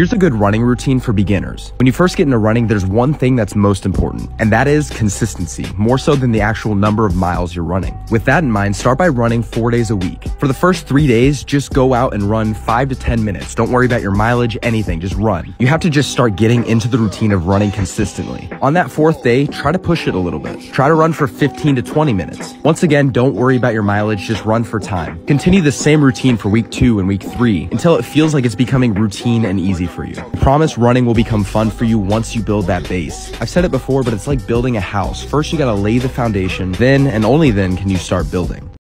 Here's a good running routine for beginners. When you first get into running, there's one thing that's most important, and that is consistency, more so than the actual number of miles you're running. With that in mind, start by running four days a week. For the first three days, just go out and run five to 10 minutes. Don't worry about your mileage, anything, just run. You have to just start getting into the routine of running consistently. On that fourth day, try to push it a little bit. Try to run for 15 to 20 minutes. Once again, don't worry about your mileage, just run for time. Continue the same routine for week two and week three until it feels like it's becoming routine and easy for you. Promise running will become fun for you once you build that base. I've said it before, but it's like building a house. First, you gotta lay the foundation, then and only then can you start building.